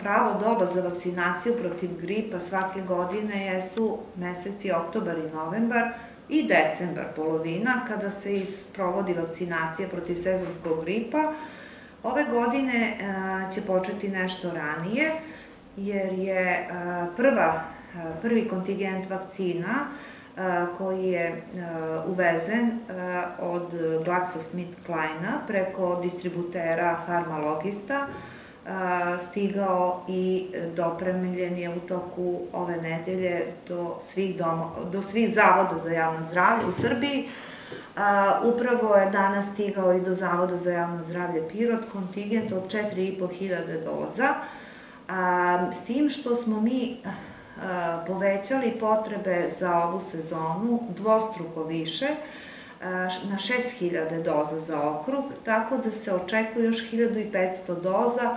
Pravo doba za vakcinaciju protiv gripa svake godine jesu meseci oktobar i novembar i decembar, polovina, kada se provodi vakcinacija protiv sezonskog gripa. Ove godine će početi nešto ranije, jer je prva, prvi kontingent vakcina koji je uvezen od GlaxoSmithKline preko distributera farmalogista, stigao i dopremljen je u toku ove nedelje do svih, doma, do svih zavoda za javno zdravlje u Srbiji. Upravo je danas stigao i do Zavoda za javno zdravlje Pirot kontingent od 4500 doza, s tim što smo mi povećali potrebe za ovu sezonu dvostruko više, na 6000 doza za okrug, tako da se očekuje još 1500 doza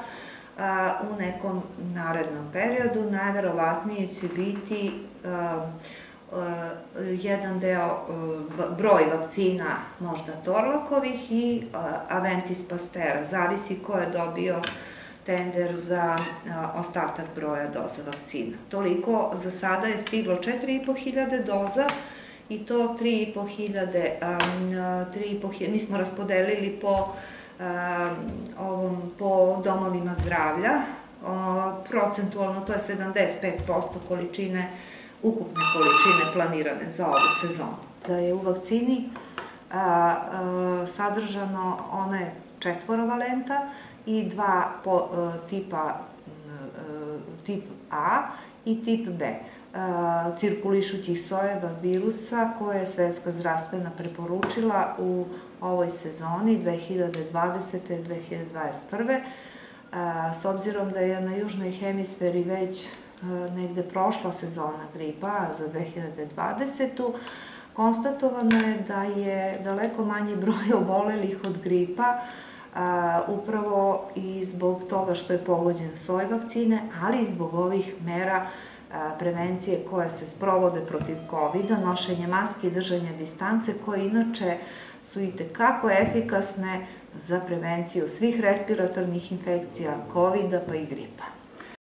u nekom narednom periodu. Najverovatnije će biti jedan deo, broj vakcina možda Torlakovih i Aventis Pastera, zavisi ko je dobio tender za ostatak broja doza vakcina. Toliko, za sada je stiglo 4500 doza, i to 3.500, mi smo raspodelili po ovom, po domovima zdravlja, procentualno to je 75% količine, ukupne količine planirane za ovu sezonu. Da je u vakcini sadržano one četvorovalenta i dva tipa tip A i tip B cirkulišućih sojeva virusa koje je Svetska zdravstvena preporučila u ovoj sezoni 2020-2021. S obzirom da je na južnoj hemisferi već negde prošla sezona gripa za 2020. Konstatovano je da je daleko manji broj obolelih od gripa upravo i zbog toga što je pogođen soj vakcine, ali i zbog ovih mera prevencije koje se sprovode protiv COVID-a, nošenje maske i držanje distance, koje inače su i tekako efikasne za prevenciju svih respiratornih infekcija, COVID-a pa i gripa.